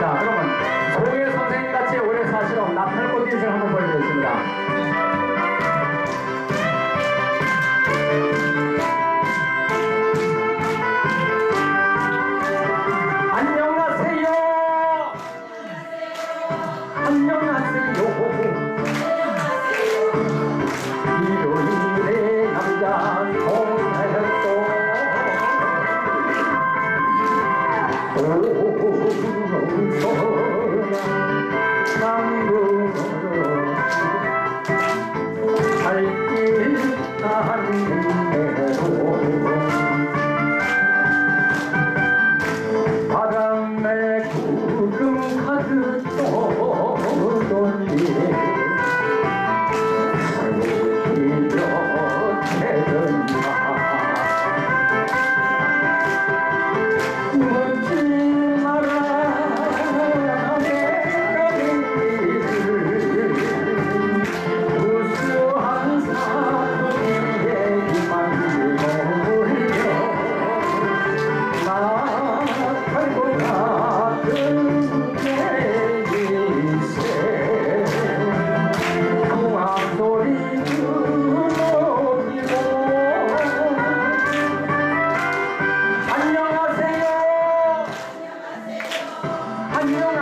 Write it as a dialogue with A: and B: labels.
A: 자, 그러면 고의 선생님 같이 오래 사시러 나팔꽃 인생 한번 보여드리겠습니다. Oh. 我知道了